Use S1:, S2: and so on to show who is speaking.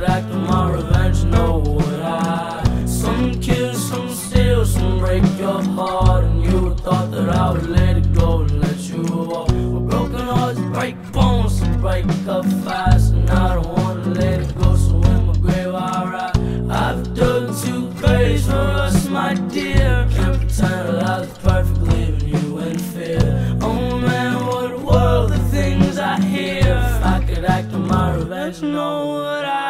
S1: but acting my revenge, know what I Some kill, some steal, some break your heart And you thought that I would let it go and let you walk. Well, Broken hearts break bones, and break up fast And I don't wanna let it go, so in my grave I write. I've dug too crazy for us, my dear. Can't pretend I was perfect, leaving you in fear. Oh man, what a world, the things I hear. If I could act on my revenge, know what I